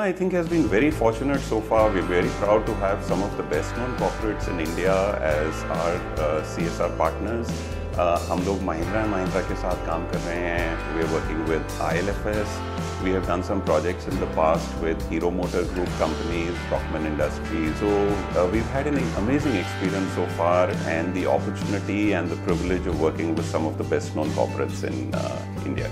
I think, has been very fortunate so far. We're very proud to have some of the best known corporates in India as our uh, CSR partners. Uh, हम लोग Mahindra and Mahindra के साथ काम कर रहे हैं We are working with I We have done some projects in the past with Hero Motor Group companies, Rockman Industries. So uh, we've had an amazing experience so far and the opportunity and the privilege of working with some of the best known corporates in uh, India.